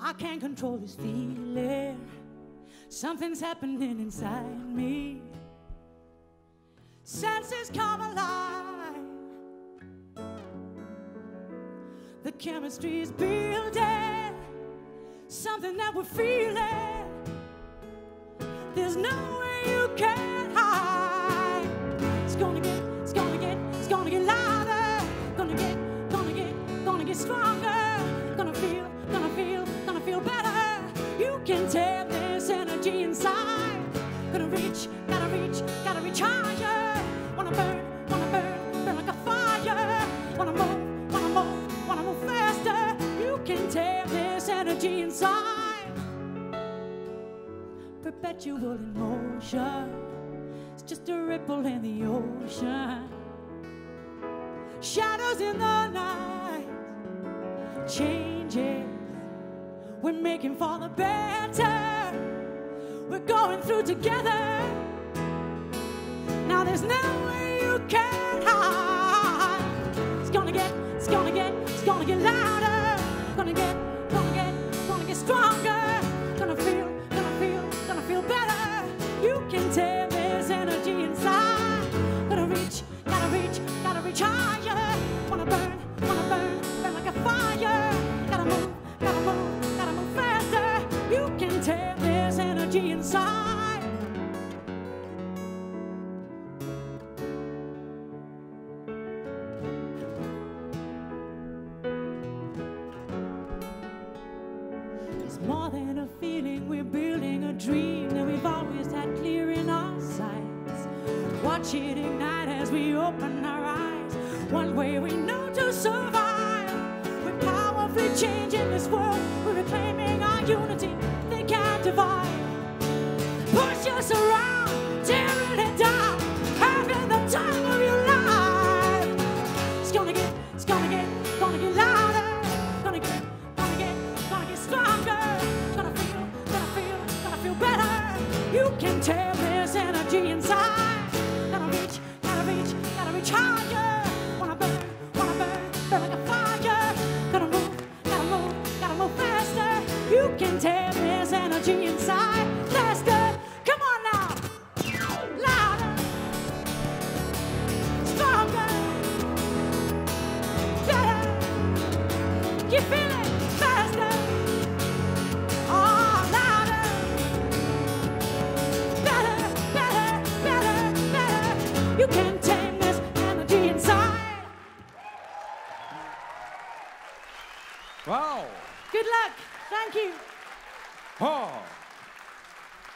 I can't control this feeling. Something's happening inside me. Senses come alive. The chemistry is building. Something that we're feeling. There's no way you can hide. It's gonna get, it's gonna get, it's gonna get louder. Gonna get, gonna get, gonna get stronger. Energy inside. Gonna reach, gotta reach, gotta reach higher. Wanna burn, wanna burn, burn like a fire. Wanna move, wanna move, wanna move faster. You can tell this energy inside perpetual in motion. It's just a ripple in the ocean. Shadows in the night, changes. We're making for the better. We're going through together. Now there's no way you can hide. It's gonna get, it's gonna get, it's gonna get louder. Gonna get, gonna get, gonna get stronger. Gonna feel, gonna feel, gonna feel better. You can more than a feeling, we're building a dream that we've always had clear in our sights. Watch it ignite as we open our eyes. One way we know to survive. We're powerfully changing this world, we're reclaiming our unity, they can't divide. Push us around, You can tell there's energy inside. Gotta reach, gotta reach, gotta reach higher. Wanna burn, wanna burn, burn like a fire. Gotta move, gotta move, gotta move faster. You can tell there's energy inside. Faster, come on now. Louder, stronger, better. You feel You can tame this energy inside. Wow! Good luck. Thank you. Ha!